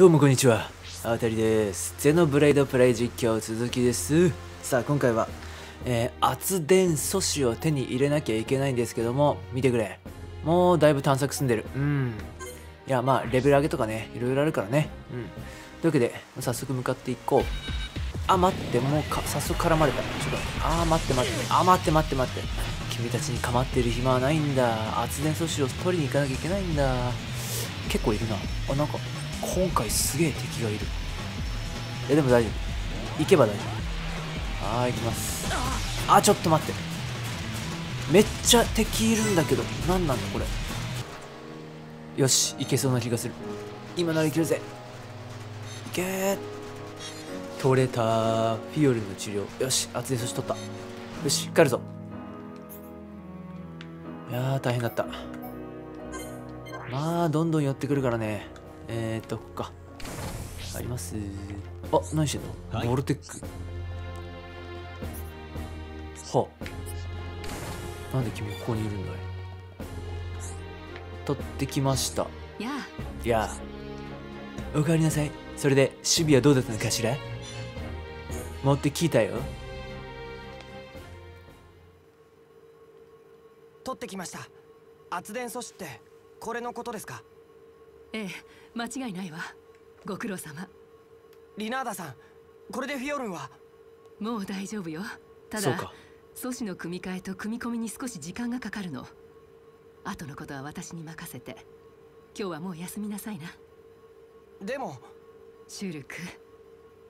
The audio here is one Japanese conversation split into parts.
どうもこんにちは。あたりです。ゼノブレイドプレイ実況続きです。さあ今回は、えー、圧電素子を手に入れなきゃいけないんですけども見てくれ。もうだいぶ探索済んでる。うん。いやまあレベル上げとかねいろいろあるからね。うん。というわけで早速向かっていこう。あ待ってもうか早速絡まれた。ちょっとあ待って待って。あ待って待って待って。君たちに構ってる暇はないんだ。圧電素子を取りに行かなきゃいけないんだ。結構いるな。あなんか今回すげえ敵がいる。えでも大丈夫。行けば大丈夫。はーい行きます。あちょっと待って。めっちゃ敵いるんだけど何なんだこれ。よしいけそうな気がする。今ならいけるぜ。いけー。取れたフィオルの治療。よし圧電素子取った。よし帰るぞ。いやー大変だった。まあどんどん寄ってくるからねえーとここか。あります。あ何してんの、はい、ボルテック。は。あなんで君ここにいるんだい？取ってきました。やあ。やあ。おかえりなさい。それで守備はどうだったのかしら？持ってきたよ。取ってきました。圧電素子ってこれのことですか？ええ間違いないわ。ご苦労様。リナーダさんこれでフィオルンは？もう大丈夫よ。ただ素子の組み替えと組み込みに少し時間がかかるの。後のことは私に任せて。今日はもう休みなさいな。でもシュルク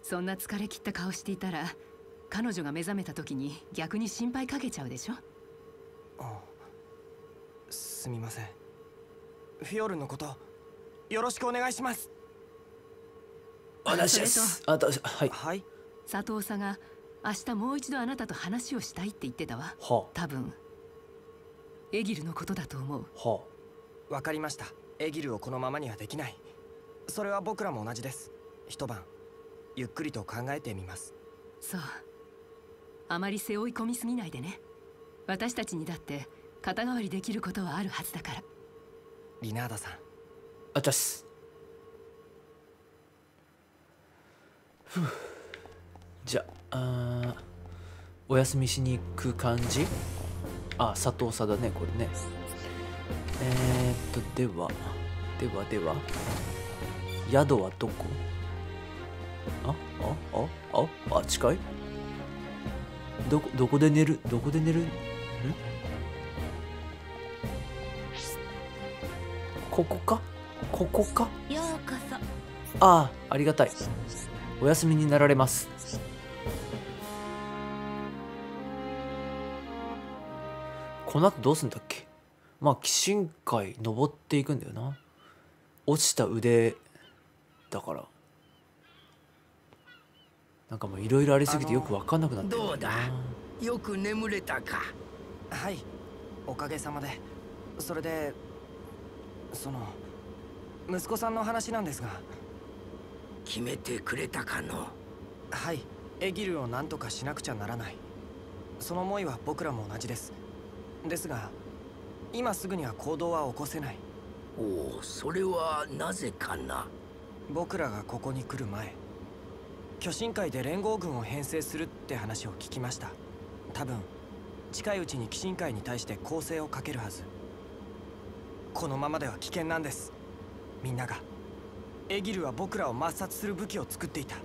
そんな疲れ切った顔していたら彼女が目覚めた時に逆に心配かけちゃうでしょ？ああすみません。フィオルンのことよろしくお願いします。お願いします。あはい。はい。佐藤さんが明日もう一度あなたと話をしたいって言ってたわ、はあ、多分。エギルのことだと思う。はあ。わかりました。エギルをこのままにはできない。それは僕らも同じです。一晩。ゆっくりと考えてみます。そう。あまり背負い込みすぎないでね。私たちにだって肩代わりできることはあるはずだから。リナーダさんあたすじゃあお休みしに行く感じ？あ佐藤さだねこれね。えー、っとではではでは。宿はどこ？あああああ近い？どこどこで寝る？どこで寝る？ん？ここか？ここか？ようこそ。ああありがたい。お休みになられます。この後どうすんだっけ？まあ鬼神界登っていくんだよな。落ちた腕だから。なんかもういろいろありすぎてよく分かんなくなってどうだ？よく眠れたか。はいおかげさまで。それでその息子さんの話なんですが。決めてくれたかの？はい。エギルを何とかしなくちゃならない。その思いは僕らも同じです。ですが今すぐには行動は起こせない。おおそれはなぜかな？僕らがここに来る前巨神会で連合軍を編成するって話を聞きました。多分近いうちに鬼神会に対して攻勢をかけるはず。このままでは危険なんですみんなが。エギルは僕らを抹殺する武器を作っていた。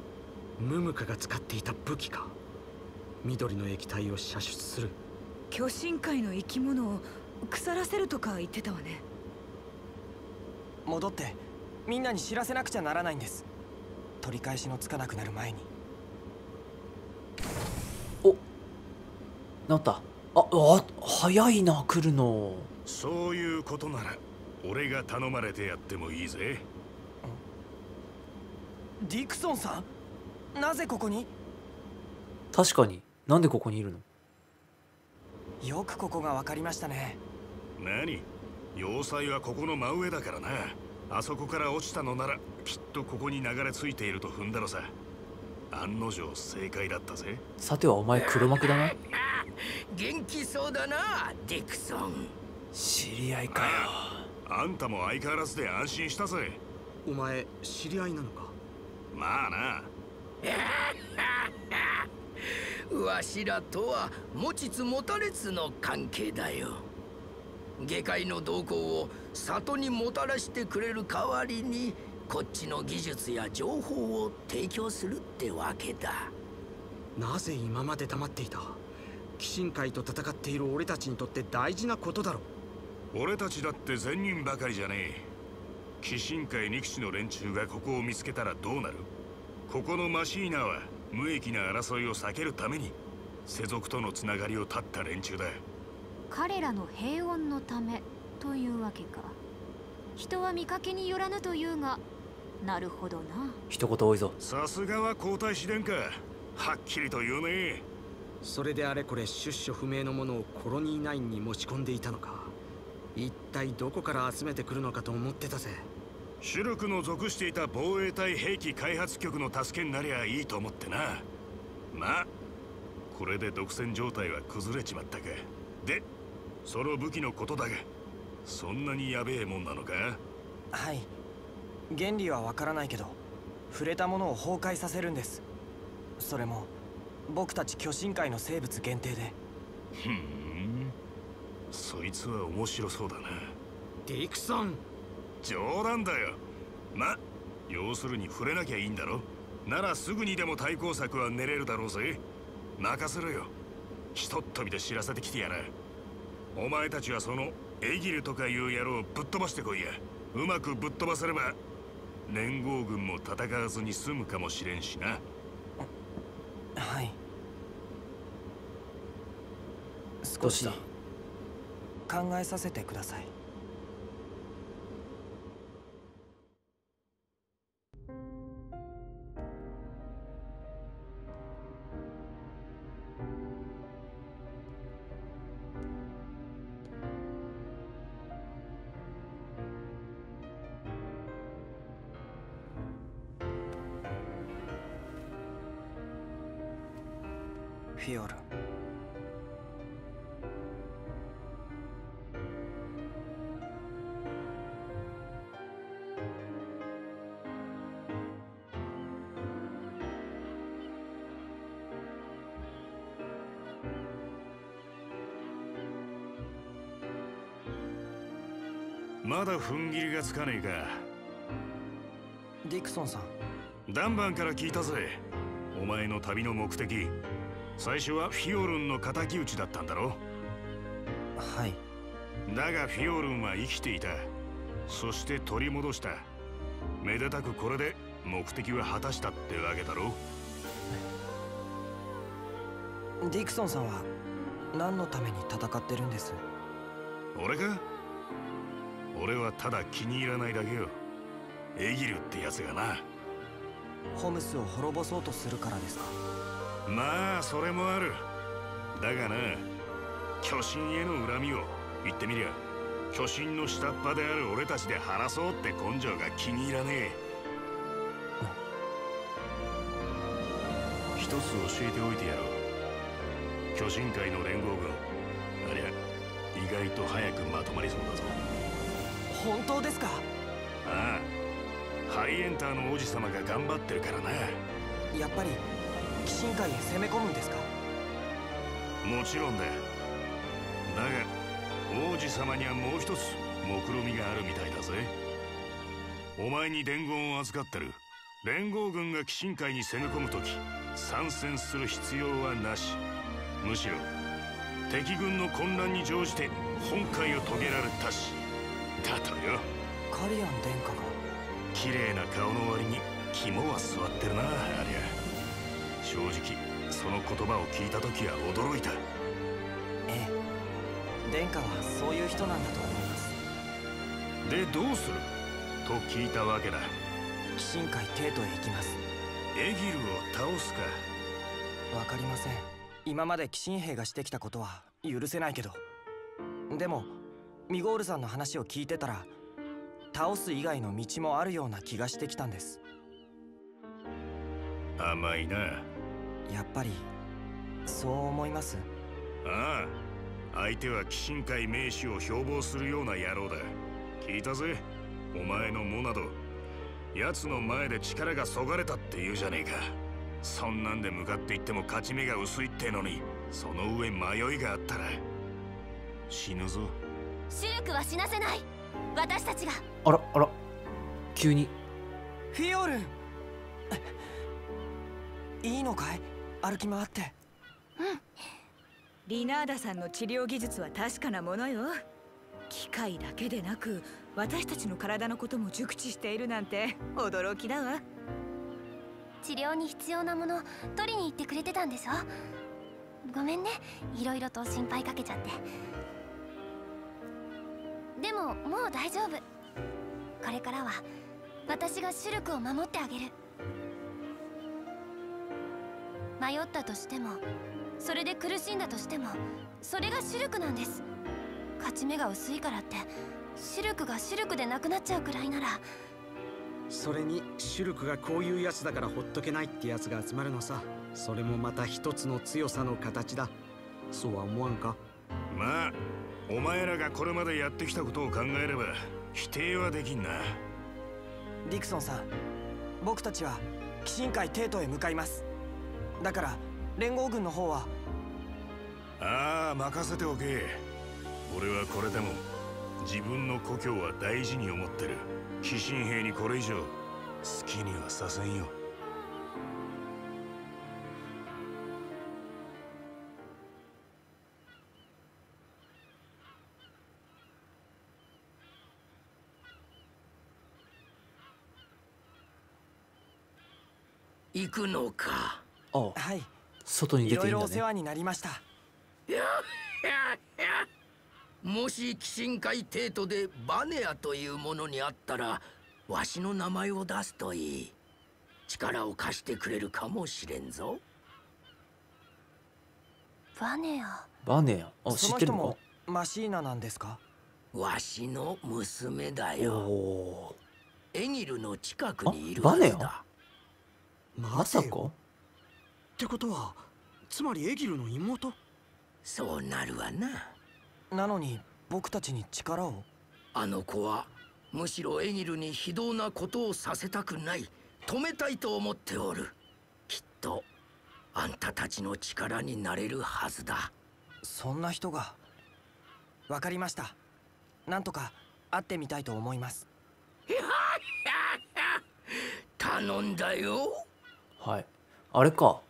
ムムカが使っていた武器か。緑の液体を射出する。巨神界の生き物を腐らせるとか言ってたわね。戻ってみんなに知らせなくちゃならないんです。取り返しのつかなくなる前に。おなった。ああ早いな来るの。そういうことなら俺が頼まれてやってもいいぜ。ディクソンさん？なぜここに？確かに。なんでここにいるの？よくここが分かりましたね。何？要塞はここの真上だからな。あそこから落ちたのならきっとここに流れ着いていると踏んだろさ。案の定正解だったぜ。さてはお前黒幕だな。元気そうだなディクソン。知り合いかよあんたも相変わらずで安心したぜ。お前知り合いなのか？まあな。わしらとは持ちつ持たれつの関係だよ。下界の動向を里にもたらしてくれる代わりにこっちの技術や情報を提供するってわけだ。なぜ今まで黙っていた？鬼神界と戦っている俺たちにとって大事なことだろ俺たちだって善人ばかりじゃねえ。鬼神界憎しの連中がここを見つけたらどうなる。ここのマシーナは無益な争いを避けるために世俗とのつながりを断った連中だ。彼らの平穏のためというわけか。人は見かけによらぬというがなるほどな。一言多いぞ。さすがは皇太子殿下。はっきりと言うね。それであれこれ出所不明のものをコロニー9に持ち込んでいたのか一体どこから集めてくるのかと思ってたぜ。シュルクの属していた防衛隊兵器開発局の助けになりゃいいと思ってな。まあこれで独占状態は崩れちまったか。でその武器のことだがそんなにやべえもんなのか？はい。原理はわからないけど触れたものを崩壊させるんです。それも僕たち巨神界の生物限定で。ふんそいつは面白そうだな。ディクソン。冗談だよ。ま要するに触れなきゃいいんだろ？ならすぐにでも対抗策は練れるだろうぜ。任せろよ。ひとっ飛びで知らせてきてやらお前たちはそのエギルとかいう野郎をぶっ飛ばしてこいや。うまくぶっ飛ばせれば連合軍も戦わずに済むかもしれんしな。はい。少しどうした？考えさせてください。フィオル。まだ踏ん切りがつかねえか。ディクソンさん。ダンバンから聞いたぜ。お前の旅の目的。最初はフィオルンの敵討ちだったんだろ。はい。だがフィオルンは生きていた。そして取り戻した。めでたくこれで目的は果たしたってわけだろ。ディクソンさんは何のために戦ってるんです？俺か？俺はただ気に入らないだけよ。エギルってやつがな。ホムスを滅ぼそうとするからですか？まあそれもある。だがな巨神への恨みを言ってみりゃ巨神の下っ端である俺たちで晴らそうって根性が気に入らねえ。一つ教えておいてやろう。巨神界の連合軍。ありゃ意外と早くまとまりそうだぞ本当ですか？ああ。ハイエンターの王子様が頑張ってるからな。やっぱり鬼神界へ攻め込むんですか？もちろんだ。だが王子様にはもう一つ目論みがあるみたいだぜ。お前に伝言を預かってる。連合軍が鬼神界に攻め込む時参戦する必要はなし。むしろ敵軍の混乱に乗じて本海を遂げられたしだとよ。カリアン殿下が。綺麗な顔の割に肝は座ってるなありゃ。正直その言葉を聞いた時は驚いた。ええ。殿下はそういう人なんだと思います。でどうする？と聞いたわけだ。鬼神界帝都へ行きます。エギルを倒すか。わかりません。今まで鬼神兵がしてきたことは許せないけど。でもミゴールさんの話を聞いてたら倒す以外の道もあるような気がしてきたんです。甘いな。やっぱりそう思います。ああ。相手は鬼神界名士を標榜するような野郎だ。聞いたぜ。お前のモナド奴の前で力がそがれたって言うじゃねえか。そんなんで向かっていっても勝ち目が薄いってのにその上迷いがあったら。死ぬぞシルクは死なせない。私たちが。あらあら。急に。フィオル。ンいいのかい？歩き回って。うん。リナーダさんの治療技術は確かなものよ。機械だけでなく私たちの体のことも熟知しているなんて驚きだわ。治療に必要なもの取りに行ってくれてたんでしょ？ごめんね。いろいろと心配かけちゃってでももう大丈夫。これからは私がシュルクを守ってあげる。迷ったとしてもそれで苦しんだとしてもそれがシュルクなんです。勝ち目が薄いからってシルクがシルクでなくなっちゃうくらいなら。それにシュルクがこういうやつだからほっとけないってやつが集まるのさ。それもまた一つの強さの形だ。そうは思わんか？まあお前らがこれまでやってきたことを考えれば否定はできんな。ディクソンさん僕たちは鬼神会テートへ向かいます。だから連合軍の方は。ああ任せておけ。俺はこれでも自分の故郷は大事に思ってる。鬼神兵にこれ以上好きにはさせんよ行くのか。あはい。外に出ていいんだいろいろお世ね話になりました。もし鬼神会帝都でバネアというものにあったらわしの名前を出すといい。力を貸してくれるかもしれんぞ。バネア？バネやあ知ってるの？もマシーナなんですか？わしの娘だよ。おエギルの近くにいるあバネア？まさか？ってことはつまりエギルの妹？そうなるわな。なのに僕たちに力を？あの子はむしろエギルに非道なことをさせたくない。止めたいと思っておる。きっとあんたたちの力になれるはずだ。そんな人が。わかりました。なんとか会ってみたいと思います。頼んだよはい。あれか。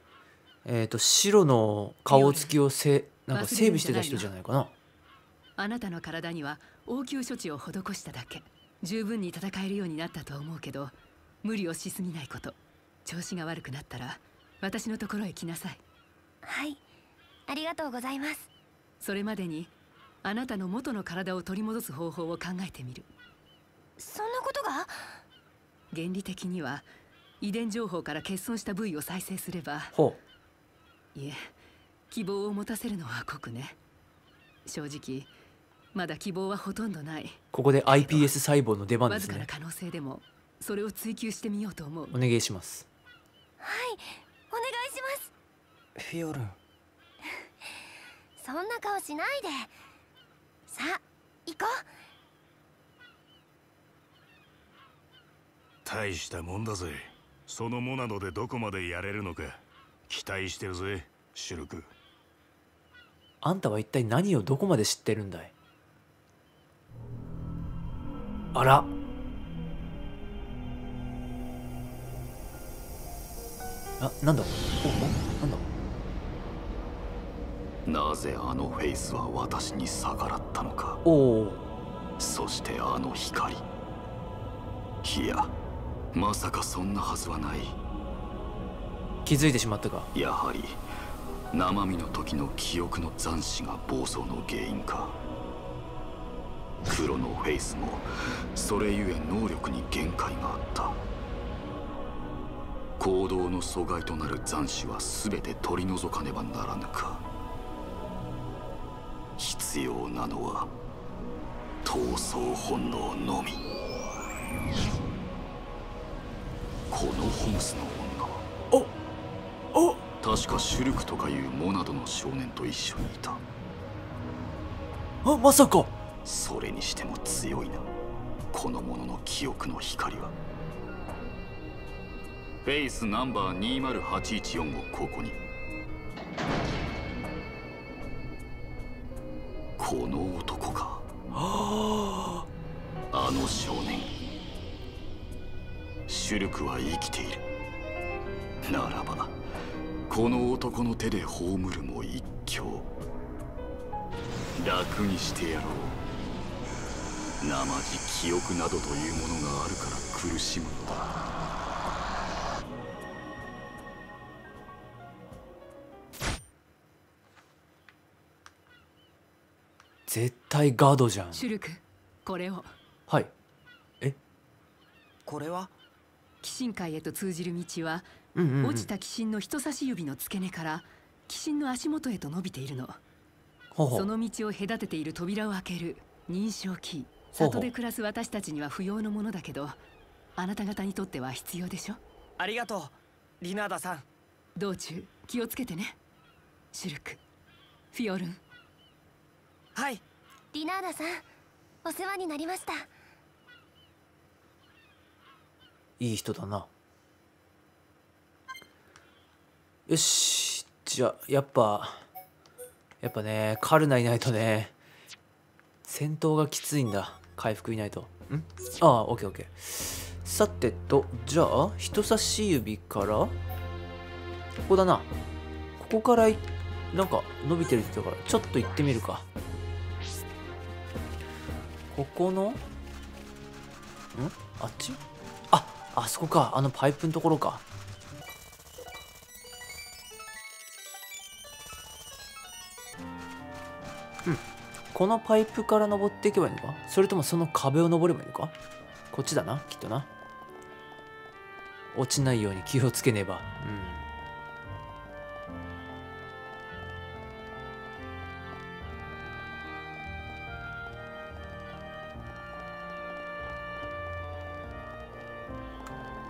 えっ、と白の顔つきをせなんか整備してた人じゃないかな。あなたの体には応急処置を施しただけ。十分に戦えるようになったと思うけど無理をしすぎないこと。調子が悪くなったら私のところへ来なさい。はい。ありがとうございます。それまでにあなたの元の体を取り戻す方法を考えてみる。そんなことが？原理的には遺伝情報から欠損した部位を再生すればほいえ希望を持たせるのは酷ね。正直まだ希望はほとんどない。うここで iPS 細胞の出番わですね。ずかな可能性でもそれを追求してみようと思う。お願いします。はいお願いします。フィオルン。そんな顔しないで。さあ行こ大したもんだぜそのモナドでどこまでやれるのか期待してるぜシュルク。あんたは一体何をどこまで知ってるんだい？あら。あなんだ？おおなんだ？なぜあのフェイスは私に逆らったのか。おおそしてあの光。いやまさかそんなはずはない。気づいてしまったか。やはり生身の時の記憶の残滓が暴走の原因か。黒のフェイスもそれゆえ能力に限界があった。行動の阻害となる残滓は全て取り除かねばならぬか。必要なのは闘争本能のみこのホムスの女。おお確かシュルクとかいうモナドの少年と一緒にいた。あまさか。それにしても強いな。この者の記憶の光は。フェイスナンバー20814をここに。この男シュルクは生きている。ならばこの男の手で葬るも一興。楽にしてやろう。生地記憶などというものがあるから苦しむのだ。絶対ガードじゃん。シュルクこれを。はい。これは？鬼神界へと通じる道は、うんうん、うん、落ちた鬼神の人差し指の付け根から鬼神の足元へと伸びているの。ほうほう。その道を隔てている扉を開ける認証キー。里で暮らす私たちには不要のものだけどあなた方にとっては必要でしょ？ありがとうリナーダさん。道中気をつけてね。シュルクフィオルン。はい。リナーダさんお世話になりましたいい人だな。よしじゃあやっぱやっぱねカルナいないとね戦闘がきついんだ。回復いないと。ん？ああオッケーオッケー。さてとじゃあ人差し指からここだな。ここからなんか伸びてるって言ったからちょっと行ってみるか。ここのん？あっち？あそこか。あのパイプのところか。うん。このパイプから登っていけばいいのか？それともその壁を登ればいいのか？こっちだなきっとな。落ちないように気をつけねば。うん。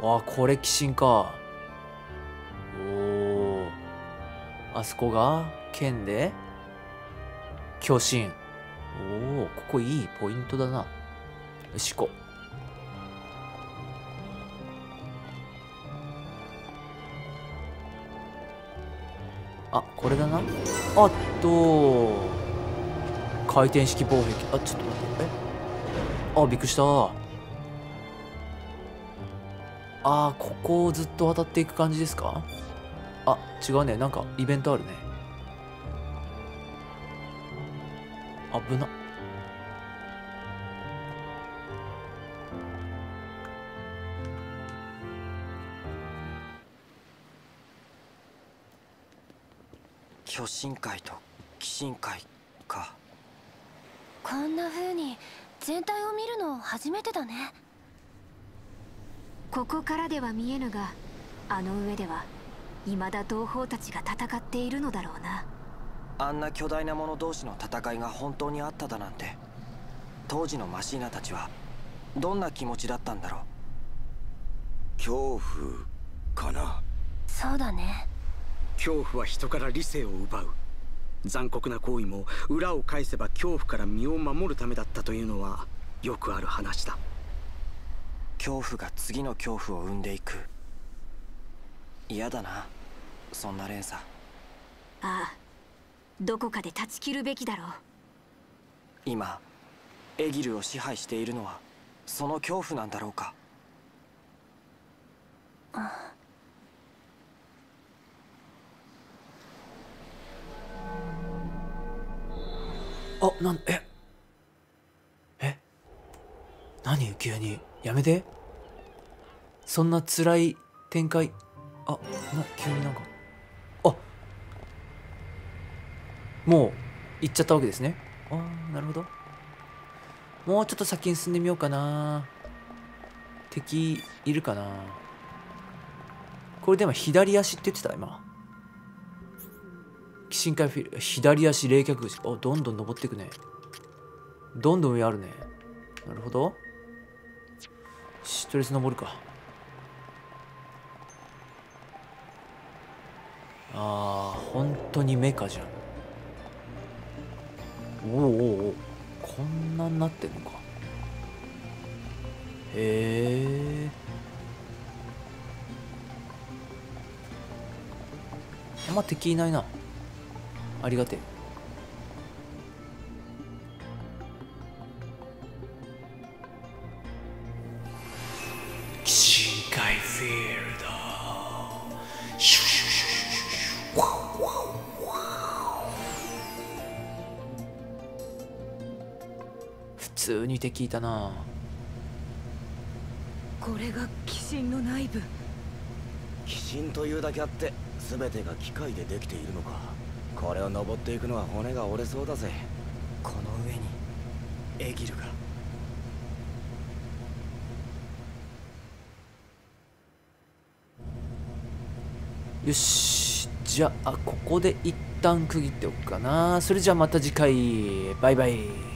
あこれ鬼神か。おおあそこが剣で？巨神。おおここいいポイントだな。よし行こう。あこれだな。あっと回転式防壁。あちょっと待って。え？あびっくりした。あーここをずっと渡っていく感じですか？あ違うね。なんかイベントあるね。危な。巨神会と鬼神会か。こんな風に全体を見るの初めてだねここからでは見えぬがあの上では未だ同胞たちが戦っているのだろうな。あんな巨大な者同士の戦いが本当にあっただなんて当時のマシーナたちはどんな気持ちだったんだろう。恐怖かな？そうだね。恐怖は人から理性を奪う。残酷な行為も裏を返せば恐怖から身を守るためだったというのはよくある話だ恐怖が次の恐怖を生んでいく。嫌だなそんな連鎖。ああどこかで断ち切るべきだろう。今エギルを支配しているのはその恐怖なんだろうか。あなんえ？え？何？急にやめて。そんな辛い展開。あな急になんか。あもう行っちゃったわけですね。あーなるほど。もうちょっと先に進んでみようかな。敵いるかな。これでも左足って言ってた今。鬼神会フィル左足冷却口。あどんどん登っていくね。どんどん上あるね。なるほど。しとりあえず登るかああ本当にメカじゃんおおおこんなになってんのかへえあんま敵いないなありがてえ普通に敵いたな。これが鬼神の内部。鬼神というだけあって全てが機械でできているのか。これを登っていくのは骨が折れそうだぜ。この上にエギルが。よしじゃあここで一旦区切っておくかな。それじゃあまた次回。バイバイ。